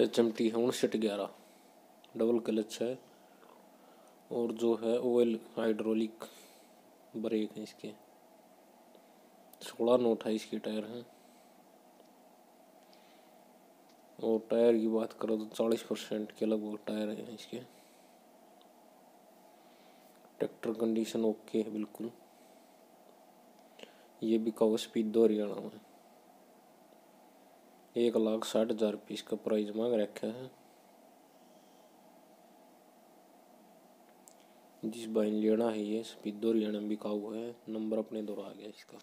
H M T है, उनसठ ग्यारह। डबल क्लच है। और जो है ऑयल हाइड्रोलिक ब्रेक है इसके। सोलह नौ अट्ठाईस के टायर हैं। और टायर की बात करो तो चालीस परसेंट के लगभग टायर हैं इसके। ट्रैक्टर कंडीशन ओके है बिल्कुल। ये भी कहो स्पीड दो हरियाणा में एक लाख साठ हज़ार रुपये इसका प्राइस मांग रखा है। जिस बाइन लेना है ये स्पीड हरियाणा बिका हुआ है। नंबर अपने दोहरा आ गया इसका।